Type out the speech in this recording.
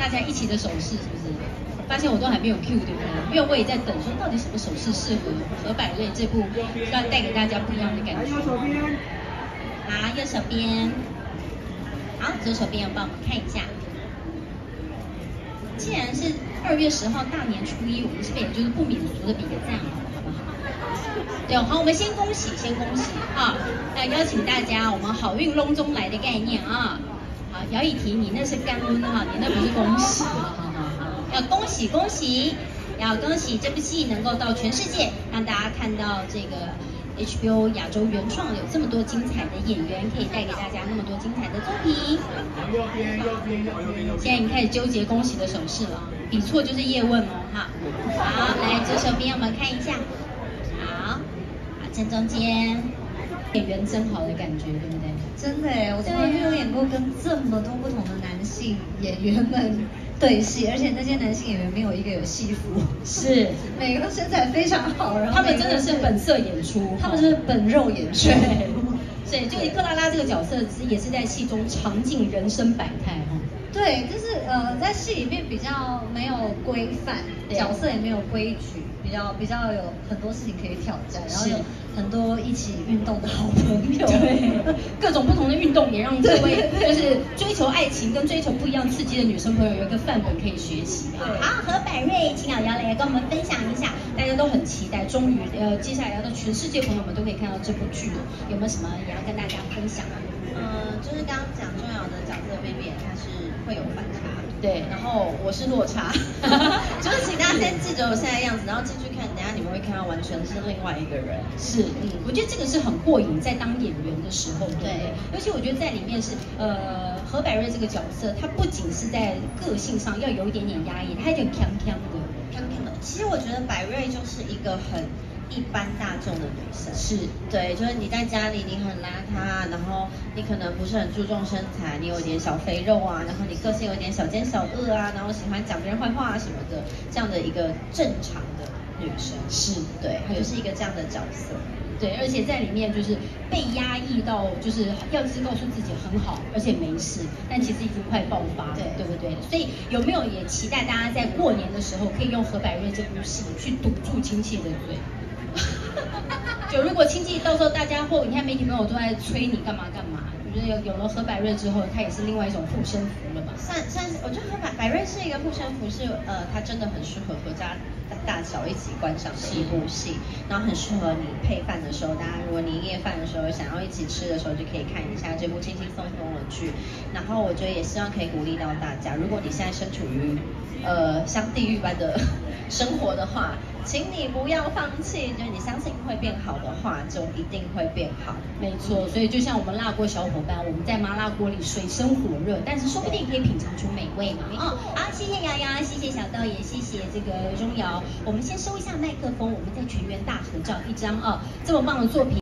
大家一起的手势，是不是？发现我都还没有 Q 对不对？因为我也在等，说到底什么手势适合何百瑞这部要带给大家不一样的感觉。右手边，好，右手边，好，左手边帮我们看一下。既然是二月十号大年初一，我们是不是也就是不免俗的比个赞好不好？对，好，我们先恭喜，先恭喜啊！那邀请大家，我们好运隆中来的概念啊！好，姚以婷，你那是干温哈，你那不是恭喜，好好好，要恭喜恭喜，要恭喜这部戏能够到全世界，让大家看到这个 HBO 亚洲原创有这么多精彩的演员，可以带给大家那么多精彩的作品。右边，右边，右边，右边。现在你开始纠结恭喜的手势了，比错就是叶问哦，哈。好，来左手边我们看一下，好，好正中间，演员真好的感觉，对不对？真的哎，我从来没有演过跟这么多不同的男性演员们对戏，而且那些男性演员没有一个有戏服，是，每个身材非常好，然后他们真的是本色演出，他们是本肉演出。对，就克拉拉这个角色，其实也是在戏中尝尽人生百态哈。对，就是呃，在戏里面比较没有规范，角色也没有规矩，比较比较有很多事情可以挑战，然后有很多一起运动的好朋友，对，各种不同的运动也让各位就是追求爱情跟追求不一样刺激的女生朋友有一个范本可以学习。好，何百瑞，请瑶瑶来跟我们分享一下，大家都很期待，终于呃，接下来要到全世界朋友们都可以看到这部剧了，有没有什么也要跟大家分享啊？嗯，就是刚刚它是会有反差，对，然后我是落差，就是请大家先记着我现在的样子，然后进去看，等下你们会看到完全是另外一个人。是，嗯，我觉得这个是很过瘾，在当演员的时候，对，而且我觉得在里面是，呃，何百瑞这个角色，他不仅是在个性上要有一点点压抑，他还有点强强的，强强的。其实我觉得百瑞就是一个很。一般大众的女生。是。对，就是你在家里你很邋遢，然后你可能不是很注重身材，你有点小肥肉啊，然后你个性有点小奸小恶啊，然后喜欢讲别人坏话啊什么的，这样的一个正常的女生。是。对，她就是一个这样的角色，对，而且在里面就是被压抑到，就是要是告诉自己很好，而且没事，但其实已经快爆发了，对不对？所以有没有也期待大家在过年的时候可以用何百瑞这部戏去堵住亲戚的嘴？就如果亲戚到时候大家或你看媒体朋友都在催你干嘛干嘛，我觉得有有了何百瑞之后，它也是另外一种护身符了吧？算算，我觉得何百百瑞是一个护身符，是呃，它真的很适合合家大小一起观赏的一部戏，然后很适合你配饭的时候，大家如果年夜饭的时候想要一起吃的时候，就可以看一下这部轻轻松松的剧。然后我觉得也希望可以鼓励到大家，如果你现在身处于呃像地狱般的生活的话。请你不要放弃，就是你相信会变好的话，就一定会变好。没错，所以就像我们辣锅小伙伴，我们在麻辣锅里水深火热，但是说不定可以品尝出美味嘛。哦，好，谢谢瑶瑶，谢谢小豆，也谢谢这个钟瑶。我们先收一下麦克风，我们再全员大合照一张啊，这么棒的作品。